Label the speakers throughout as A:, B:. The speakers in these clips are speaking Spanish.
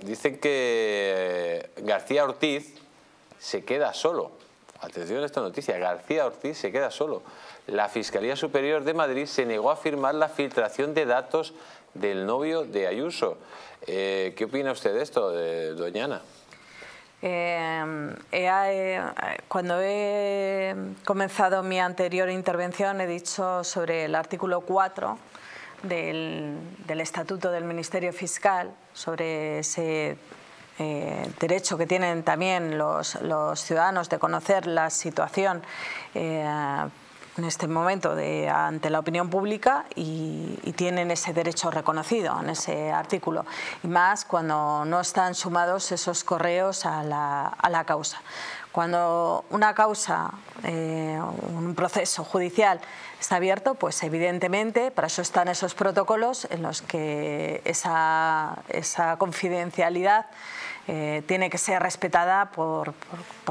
A: dicen que García Ortiz se queda solo. Atención a esta noticia, García Ortiz se queda solo. La Fiscalía Superior de Madrid se negó a firmar la filtración de datos del novio de Ayuso. Eh, ¿Qué opina usted de esto, de Doñana?
B: Eh, eh, cuando he comenzado mi anterior intervención he dicho sobre el artículo 4 del, Estatuto del Ministerio Fiscal, sobre ese eh, derecho que tienen también los, ciudadanos de conocer la situación en este momento ante la opinión pública y, tienen ese derecho reconocido en ese artículo. Y más cuando no están sumados esos correos a la, causa. Cuando una causa, eh, un proceso judicial está abierto, pues evidentemente para eso están esos protocolos en los que esa, esa confidencialidad eh, tiene que ser respetada por,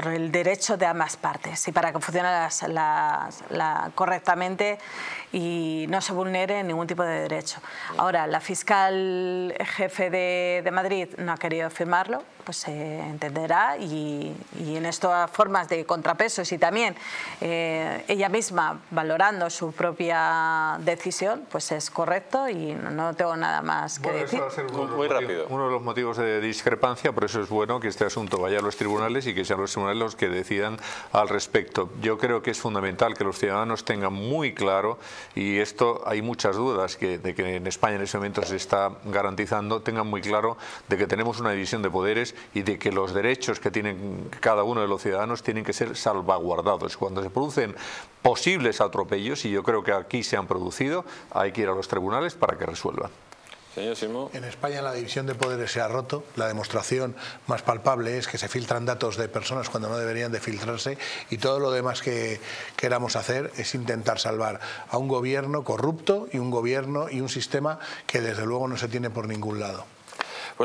B: el derecho de ambas partes y para que funcione correctamente y no se vulnere ningún tipo de derecho. Ahora, la fiscal jefe de, Madrid no ha querido firmarlo, pues se entenderá y, en formas de contrapesos y también eh, ella misma valorando su propia decisión, pues es correcto y no, tengo nada más que decir.
A: muy, rápido.
C: Uno de los motivos de discrepancia, por eso es bueno que este asunto vaya a los tribunales y que sean los tribunales los que decidan al respecto. Yo creo que es fundamental que los ciudadanos tengan muy claro, y esto hay muchas dudas que, de que en España en ese momento se está garantizando, tengan muy claro de que tenemos una división de poderes y de que los derechos que tienen cada uno de los ciudadanos tienen que ser salvaguardados. Cuando se producen posibles atropellos, y yo creo que aquí se han producido, hay que ir a los tribunales para que resuelvan.
D: En España la división de poderes se ha roto. La demostración más palpable es que se filtran datos de personas cuando no deberían de filtrarse y todo lo demás que queramos hacer es intentar salvar a un gobierno corrupto y un gobierno y un sistema que desde luego no se tiene por ningún lado.